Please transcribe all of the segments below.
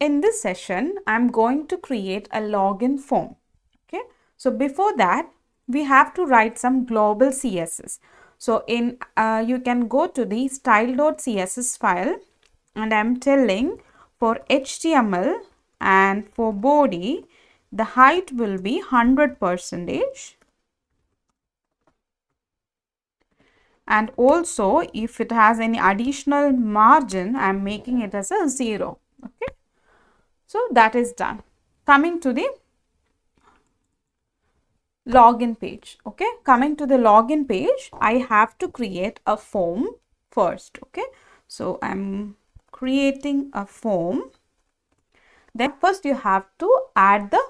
In this session, I'm going to create a login form. Okay. So before that, we have to write some global CSS. So in uh, you can go to the style.css file and I'm telling for HTML and for body, the height will be 100 percentage. And also if it has any additional margin, I'm making it as a zero. So that is done. Coming to the login page. Okay. Coming to the login page, I have to create a form first. Okay. So I'm creating a form. Then first you have to add the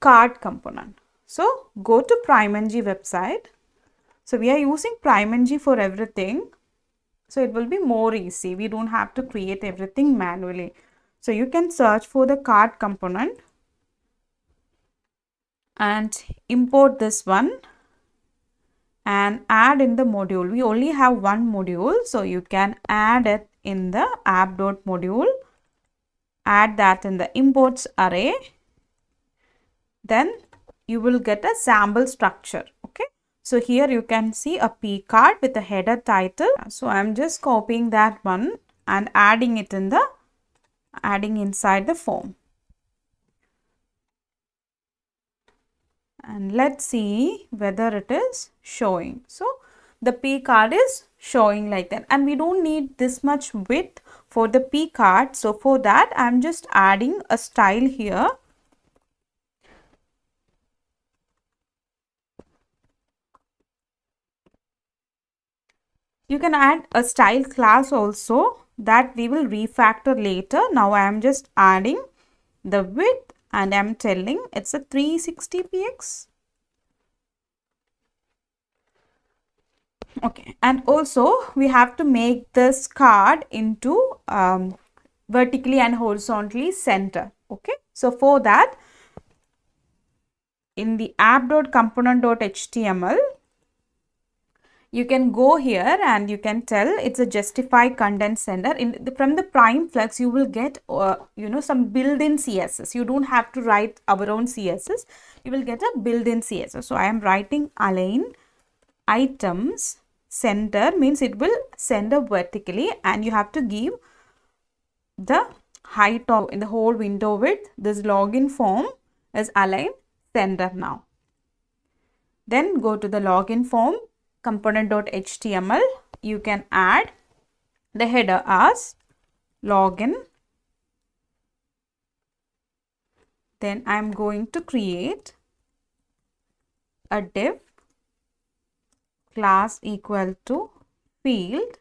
card component. So go to PrimeNG website. So we are using PrimeNG for everything. So it will be more easy. We don't have to create everything manually. So you can search for the card component and import this one and add in the module. We only have one module. So you can add it in the app.module. Add that in the imports array. Then you will get a sample structure. Okay. So here you can see a P card with a header title. So I'm just copying that one and adding it in the adding inside the form. And let's see whether it is showing. So the P card is showing like that and we don't need this much width for the P card. So for that I'm just adding a style here. You can add a style class also that we will refactor later. Now I am just adding the width and I am telling it's a 360 px. Okay, and also we have to make this card into um, vertically and horizontally center. Okay, so for that in the app.component.html you can go here and you can tell it's a justify content center. In the, from the prime flex you will get uh, you know some built-in css you don't have to write our own css you will get a built-in css so i am writing align items center means it will center vertically and you have to give the height of in the whole window width this login form is align center now. Then go to the login form component.html you can add the header as login. Then I am going to create a div class equal to field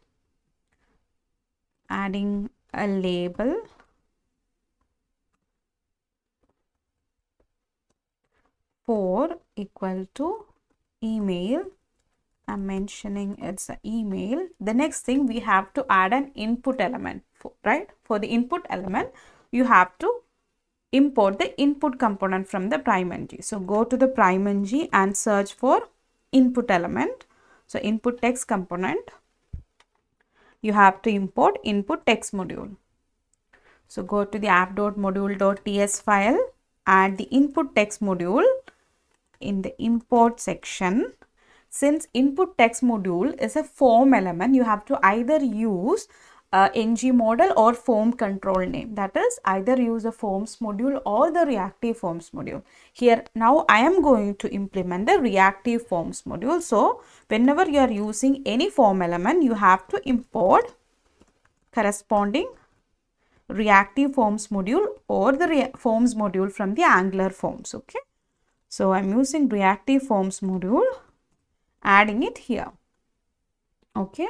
adding a label. For equal to email I'm mentioning it's an email. The next thing we have to add an input element, for, right? For the input element, you have to import the input component from the PrimeNG. So go to the PrimeNG and search for input element. So input text component, you have to import input text module. So go to the app.module.ts file, add the input text module in the import section since input text module is a form element, you have to either use uh, ng model or form control name. That is either use the forms module or the reactive forms module. Here now I am going to implement the reactive forms module. So whenever you are using any form element, you have to import corresponding reactive forms module or the forms module from the Angular forms. Okay. So I'm using reactive forms module adding it here. Okay.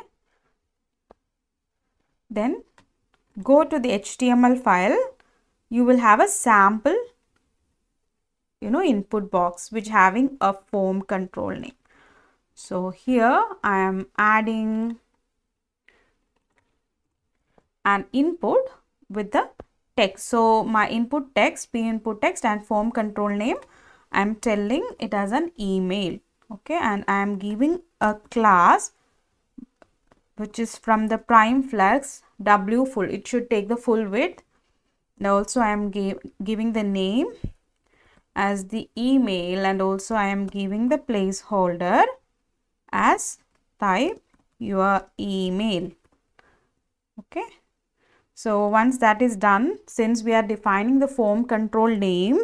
Then go to the html file. You will have a sample you know input box which having a form control name. So here i am adding an input with the text. So my input text p input text and form control name i'm telling it as an email okay and I am giving a class which is from the prime flex w full it should take the full width Now also I am give, giving the name as the email and also I am giving the placeholder as type your email. Okay. So once that is done, since we are defining the form control name,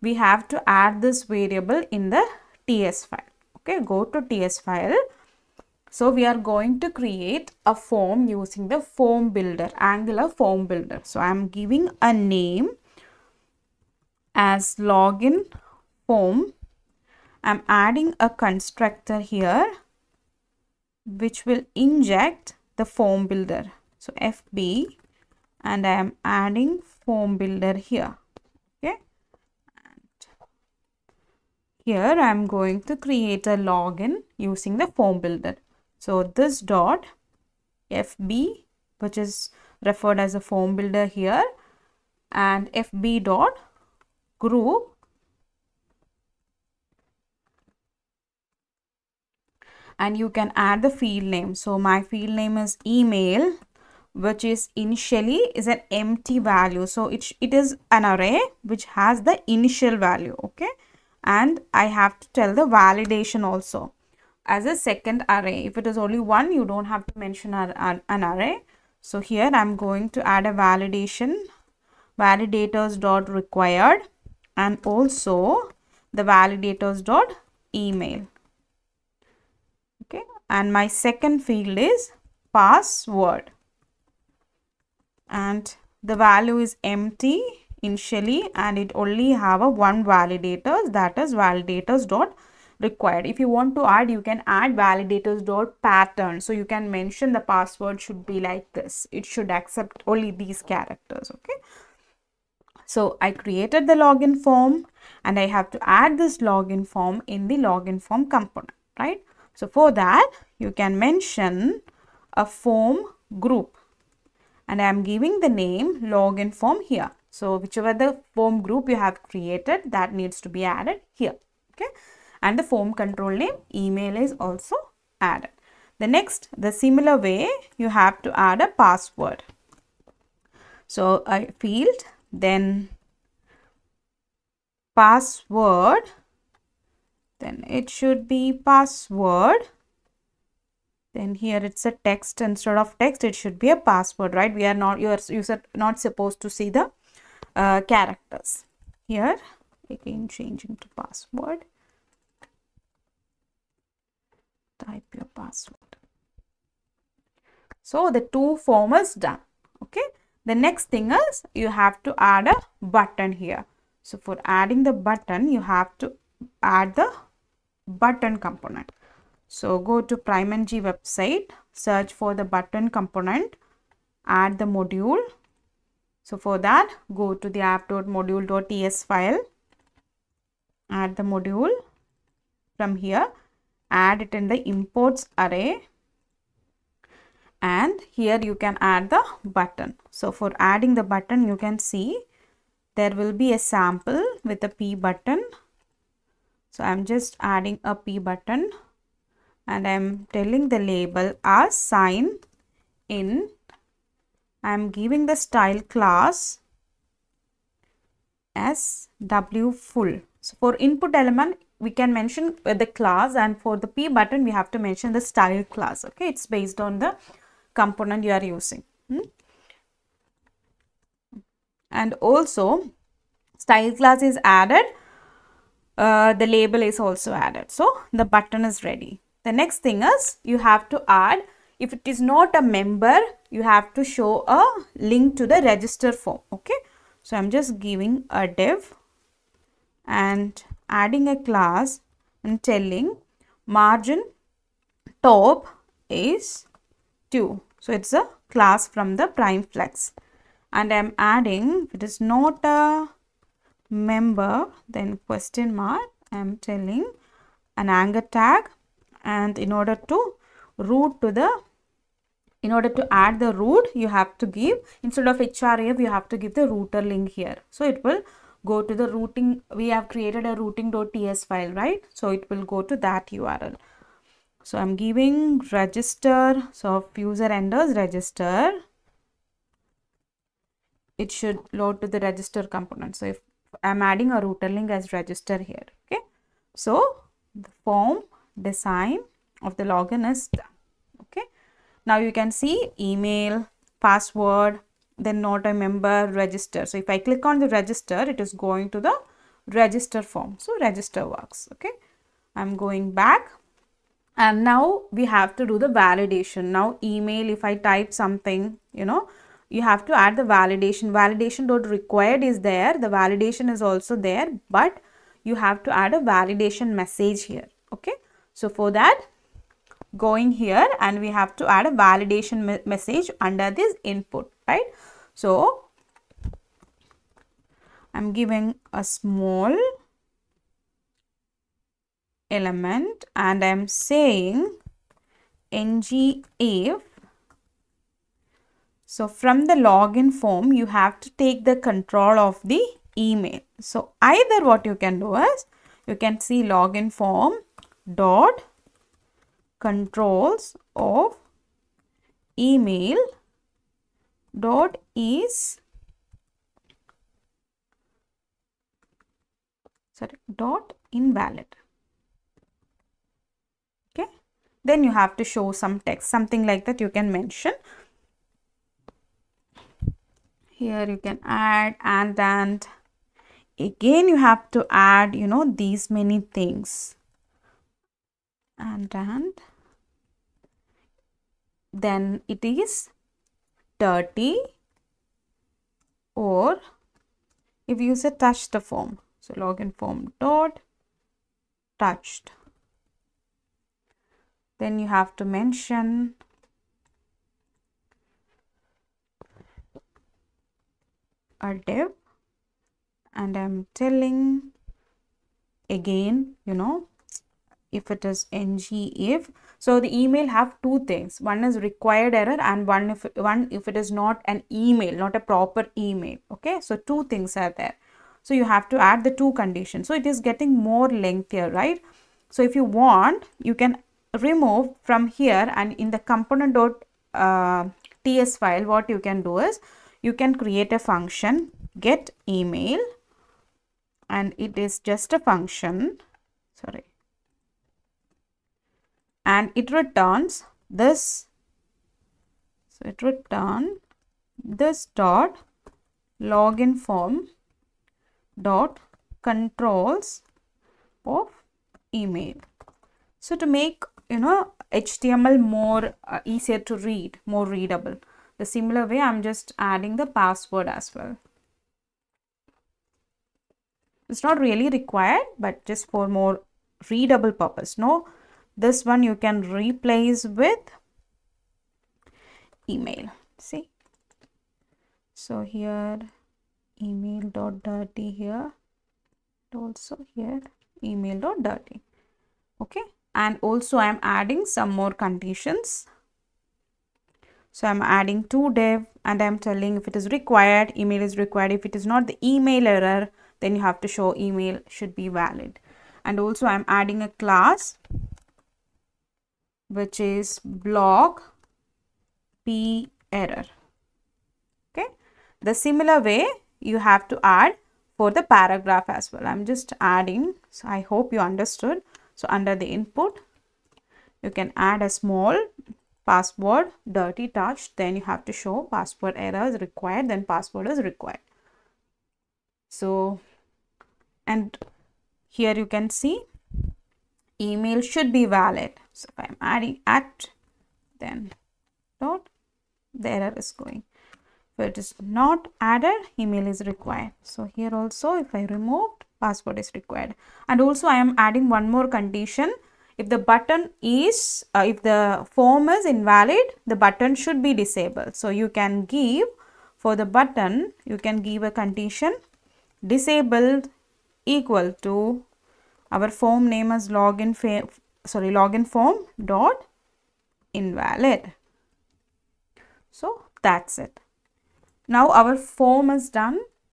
we have to add this variable in the TS file. Okay, go to TS file. So we are going to create a form using the form builder, Angular form builder. So I am giving a name as login form. I'm adding a constructor here which will inject the form builder. So FB and I am adding form builder here. Okay. And here I am going to create a login using the form builder. So this dot FB which is referred as a form builder here and FB dot group and you can add the field name. So my field name is email which is initially is an empty value. So it, it is an array which has the initial value. Okay. And I have to tell the validation also as a second array. If it is only one, you don't have to mention an, array. So here I'm going to add a validation validators dot required and also the validators dot email okay and my second field is password and the value is empty initially and it only have a one validators that is validators dot required. If you want to add you can add validators dot pattern. So you can mention the password should be like this. It should accept only these characters okay? So I created the login form and I have to add this login form in the login form component, right? So for that, you can mention a form group. And I am giving the name login form here. So whichever the form group you have created that needs to be added here. Okay. And the form control name email is also added. The next, the similar way you have to add a password. So a field then password then it should be password then here it's a text instead of text it should be a password right we are not you are user not supposed to see the uh, characters here again changing to password type your password so the two form is done okay the next thing is you have to add a button here. So for adding the button, you have to add the button component. So go to PrimeNG website, search for the button component, add the module. So for that, go to the app.module.ts file, add the module from here, add it in the imports array and here you can add the button. So for adding the button you can see there will be a sample with a P button. So I'm just adding a P button and I'm telling the label as sign in. I'm giving the style class as W full. So for input element we can mention the class and for the P button we have to mention the style class. Okay, it's based on the component you are using. Hmm? And also style class is added. Uh, the label is also added. So the button is ready. The next thing is you have to add if it is not a member you have to show a link to the register form okay? So i'm just giving a div and adding a class and telling margin top is 2 so it's a class from the prime flex. And I'm adding if it is not a member then question mark I'm telling an anchor tag. And in order to route to the in order to add the root you have to give instead of href you have to give the router link here so it will go to the routing we have created a routing.ts file right so it will go to that url so I'm giving register. So if user enters register. it should load to the register component. So if I'm adding a router link as register here, okay. So the form design of the login is done. Now you can see email, password, then not a member, register. So if I click on the register, it is going to the register form. So register works, okay. I'm going back and now we have to do the validation. Now email, if I type something, you know, you have to add the validation. Validation dot required is there. The validation is also there, but you have to add a validation message here. Okay. So for that, going here and we have to add a validation me message under this input, right? So I'm giving a small element and I'm saying ng if so from the login form, you have to take the control of the email. So either what you can do is, you can see login form dot controls of email dot is sorry dot invalid. Okay. Then you have to show some text something like that you can mention. Here you can add and and. Again you have to add you know these many things. And and then it is dirty or if you say touch the form. So login form dot touched. Then you have to mention a div and I'm telling again you know if it is ng if so the email have two things. One is required error and one if one if it is not an email not a proper email. Okay? So two things are there. So you have to add the two conditions. So it is getting more lengthier right? So if you want you can remove from here and in the component dot uh, ts file what you can do is you can create a function get email and it is just a function sorry and it returns this so it return this dot login form dot controls of email so to make you know html more uh, easier to read more readable the similar way, I'm just adding the password as well. It's not really required, but just for more readable purpose. No, this one you can replace with email. See? So here email dot dirty here also here email dot dirty okay and also i'm adding some more conditions so I'm adding to div and I'm telling if it is required, email is required. If it is not the email error, then you have to show email should be valid. And also I'm adding a class which is block p error. Okay. The similar way you have to add for the paragraph as well. I'm just adding. So I hope you understood. So under the input, you can add a small password dirty touch then you have to show password error is required then password is required so and here you can see email should be valid. So if i'm adding at then dot the error is going. If it is not added email is required. So here also if i removed password is required. And also i am adding one more condition. If the button is uh, if the form is invalid the button should be disabled. So you can give for the button you can give a condition disabled equal to our form name as login sorry login form dot invalid. So that's it. Now our form is done